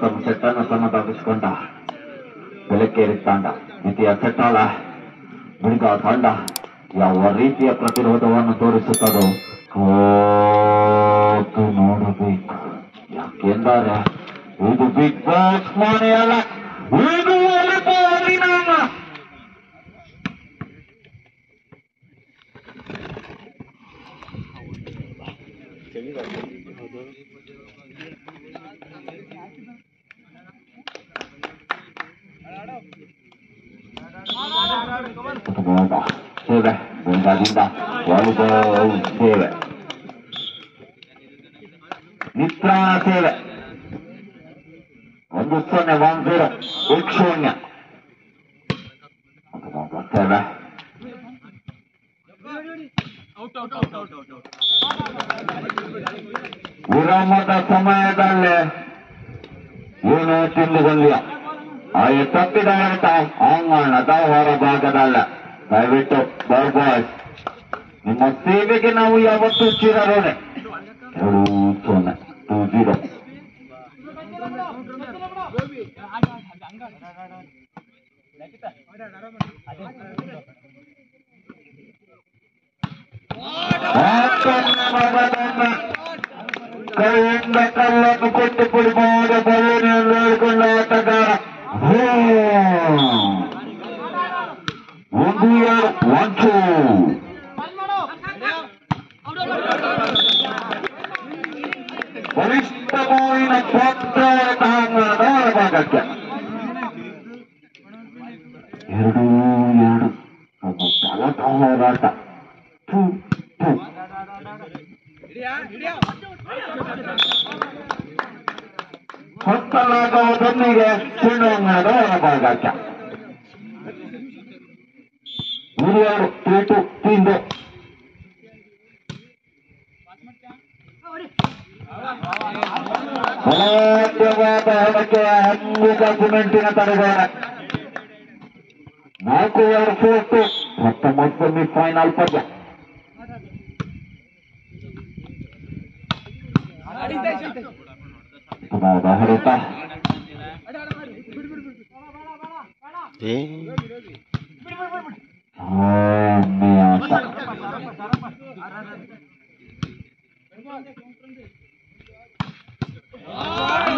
ಪ್ರಥಮ ಸೆಟ್ ಅನ್ನು ಸಮತಾಗಿಸಿಕೊಂಡ ಬೆಳಕೇರಿ ತಂಡ ದ್ವಿತೀಯ ಸೆಟ್ ಅಲ್ಲ ಬಳಿಕ ತಂಡ ಯಾವ ರೀತಿಯ ಪ್ರತಿರೋಧವನ್ನು ತೋರಿಸುತ್ತದೋ ಕಾದು ನೋಡಬೇಕು ಯಾಕೆಂದರೆ ಇದು ಬಿಗ್ ಬಾಸ್ ಮನೆಯಲ್ಲ ಇದು ಕುಟುಂಬದ ಸೇವೆ ಬೆಂಗಾದಿಂದ ವಾಲಿಬಾಲ್ ಸೇವೆ ನಿತ್ರಾಣ ಸೇವೆ ಒಂದು ಸೊನ್ನೆ ಒನ್ ಜೀರೋ एक ಶೂನ್ಯ ಕುಟುಂಬದ ಸೇವೆ ವಿರಾಮದ ಸಮಯದಲ್ಲಿ ಏನು ತಿಂದುಕೊಂಡಿಲ್ಲ ಹಾಗೆ ತಪ್ಪಿದ ಅಂಗಣದ ಹೊರಭಾಗದಲ್ಲ ದಯವಿಟ್ಟು ಬರ್ಬಾಯ್ಸ್ ನಿಮ್ಮ ಸೇವೆಗೆ ನಾವು ಯಾವತ್ತೂ ಚಿರರೋಣೆ ಎರಡು ಸೊನ್ನೆ ಟೂ ಜೀರೋ ಕೈಯಿಂದ ಕಲ್ಲನ್ನು ಕೊಟ್ಟು ಪುಡಿ ಮಾಡ ಬಲ್ಲನೆಯನ್ನು ಹೇಳಿಕೊಂಡ ಆಟಗಾರ ಹೋ. ಒಂದು ಎರಡು ಒನ್ ಟೂ ಬಲಿಷ್ಠ ಗೋವಿನ ಪತ್ರ ತಾಂಗಣದ ಹೊರಭಾಗಕ್ಕೆ ಎರಡು ಎರಡು ನಮ್ಮ ತಲಟ ಹೋರಾಟ ಹೊತ್ತಲಾಗುವುದೊಂದಿಗೆ ಚೆಂಡುವಂಗದ ಹೊರಭಾಗಕ್ಕೆ ಮೂರು ಟೀಟು ತಿಂದು ಬಲಾಢ್ಯವಾದ ಹೊರಕ್ಕೆ ಹಂಗಿದ ಸಿಮೆಂಟಿನ ತಡೆಗೋಣ ನಾಲ್ಕು ಎರಡು ಫೋರ್ಟು ಹತ್ತೊಂಬತ್ತು ಸೆಮಿಫೈನಲ್ ಪಂದ್ಯ ಪುನಃ ಹೊರಟ ಆಟ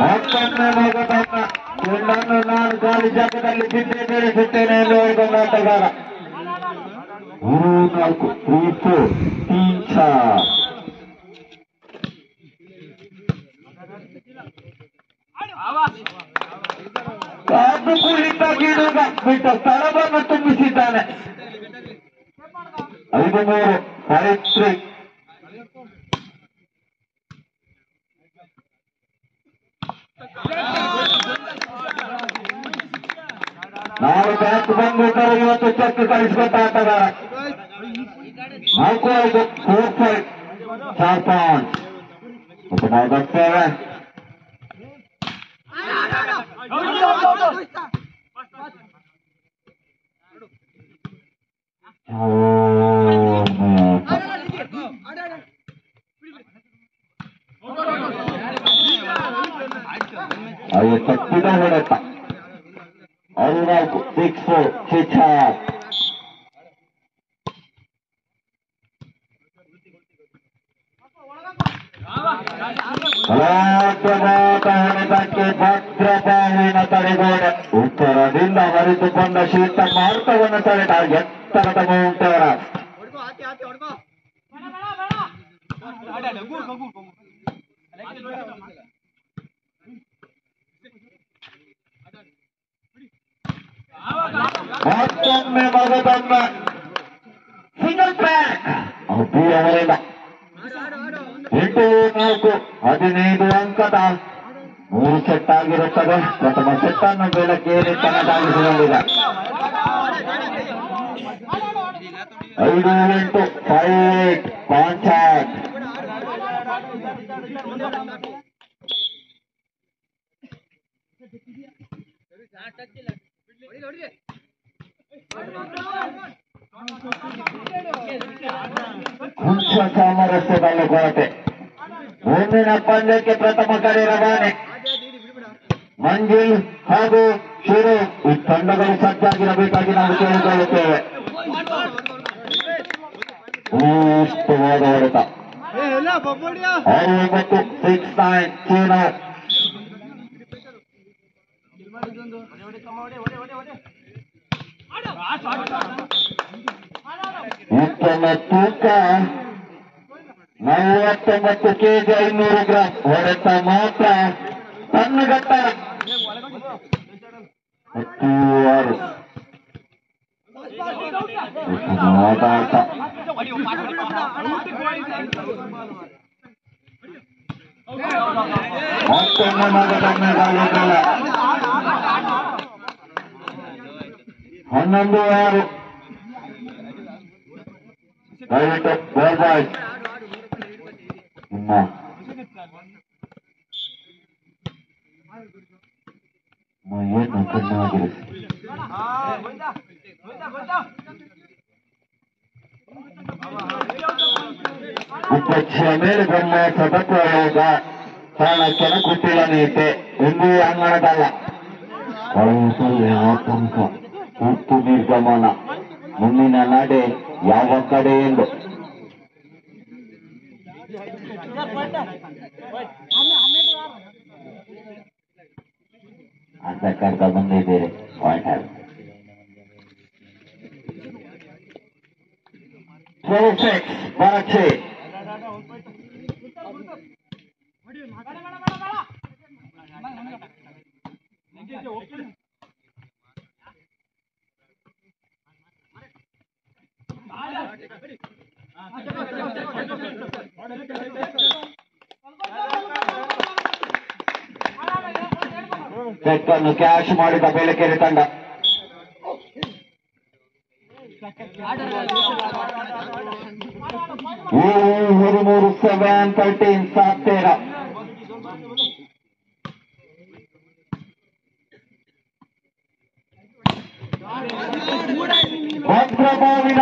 ಮತ್ತೊಮ್ಮೆ ಮಗದನ್ನ ಚೆಂಡನ್ನು ನಾನು ಗಾಳಿ ಜಾಗದಲ್ಲಿ ಬಿದ್ದೆ ಬೆಳೆಸುತ್ತೇನೆ ಎಂದು ಹೇಳಿಕೊಂಡ ಆಟಗಾರ ಮೂರು ನಾಲ್ಕು ತ್ರೀ ಫೋರ್ ತೀನ್ ಚಾರ್ ಐದು ಮೂರು ಫೈವ್ ತ್ರೀ ನಾವು ಬ್ಯಾಕ್ ಬಂದಿದ್ದರೆ ಇವತ್ತು ಚೆಕ್ ಕಳಿಸಿಕೊಟ್ಟ ಆಟಗಾರ ನಾಲ್ಕು ಐದು ಫೋರ್ ಫೈವ್ ಚಾರ್ ಪಾಯಿಂಟ್ ಉತ್ತಮವಾಗುತ್ತೇವೆ ಅದು ತಪ್ಪಿದ ಹೊಡೆತ ಹದಿನಾಲ್ಕು ಸಿಕ್ಸ್ ಫೋರ್ ಸಿಕ್ಸ್ ಹೊಡೆತಕ್ಕೆ ಭದ್ರಪಾಲಿನ ತಡೆಗೋಡೆ ಉತ್ತರದಿಂದ ಹರಿದುಕೊಂಡ ಶೀತ ಮಾರ್ತವನ್ನು ತಡೆದ ಎತ್ತರದ ಮೌಂಟವರ ಮತ್ತೊಮ್ಮೆ ಮಗದೊಮ್ಮೆ ಸಿಂಗಲ್ ಟ್ರ್ಯಾಕ್ ಅಬ್ಬಿ ಅವರಿಂದ ಎಂಟು ನಾಲ್ಕು ಹದಿನೈದು ಅಂಕದ ಮೂರು ಸೆಟ್ ಆಗಿರುತ್ತದೆ ಪ್ರಥಮ ಸೆಟ್ ಅನ್ನು ಬೆಳಕೇರಿ ತನ್ನದಾಗಿಸಿಕೊಂಡಿದೆ ಐದು ಎಂಟು ಫೈವ್ ಏಟ್ ಕಾಂಟ್ಯಾಕ್ಟ್ ಕುಂಚ ಸಾಮರಸ್ಯದಲ್ಲಿ ಕೊರತೆ ಮುಂದಿನ ಪಂದ್ಯಕ್ಕೆ ಪ್ರಥಮ ಕಡೆ ರವಾನೆ ಮಂಜಿಲ್ ಹಾಗೂ ಶಿರು ಈ ತಂಡಗಳು ಸಜ್ಜಾಗಿರಬೇಕಾಗಿ ನಾವು ಕೇಳಿಕೊಳ್ಳುತ್ತೇವೆ ಉತ್ತಮವಾದ ಹೊಡೆತ ಆರು ಒಂಬತ್ತು ಸಿಕ್ಸ್ ನೈನ್ ಚೀನಾ ಉತ್ತಮ ತೂಕ ನಲವತ್ತೊಂಬತ್ತು ಕೆಜಿ ಐನೂರು ಗ್ರಾಂ ಹೊಡೆತ ಮಾತ್ರ ತನ್ನಗಟ್ಟ ಹತ್ತು ಆರು ಉತ್ತಮವಾದ ಆಟ ಮತ್ತೊಮ್ಮೆ ಮಗದೊಮ್ಮೆ ಗಾಳಿಗಳ ಹನ್ನೊಂದು ಆರು ದಯವಿಟ್ಟು ಬಾಲ್ ಬಾಯ್ ನಿಮ್ಮ ಮೈಯನ್ನು ಕಣ್ಣಾಗಿರಿಸಿ ಉಪಕ್ಷ ಮೇಲೆ ಬ್ರಹ್ಮ ಸತತ್ವಯೋಗ ಚಾಣಕ್ಯನ ಕುಟ್ಟಿಲ ನೀತೆ ಎಂದು ಅಂಗಣದಲ್ಲ ಕೌಸಲ್ಯ ಆತಂಕ ಉತ್ತು ನಿರ್ಗಮನ ಮುಂದಿನ ನಡೆ ಯಾವ ಕಡೆ ಎಂದು ಅಂತ ಕರ್ಕ ಬಂದಿದ್ದೀರಿ ಪಾಯಿಂಟ್ ಹಾಕಿ ಟ್ವೆಲ್ ಸಿಕ್ಸ್ ಚೆಕ್ ಅನ್ನು ಕ್ಯಾಶ್ ಮಾಡಿದ ಬೇಲೆಕೆರೆ ತಂಡ. ಏಳು ಹದಿಮೂರು ಸೆವೆನ್ ತರ್ಟೀನ್ ಸಾತ್ತೇರ. ಭದ್ರಭಾವಿನ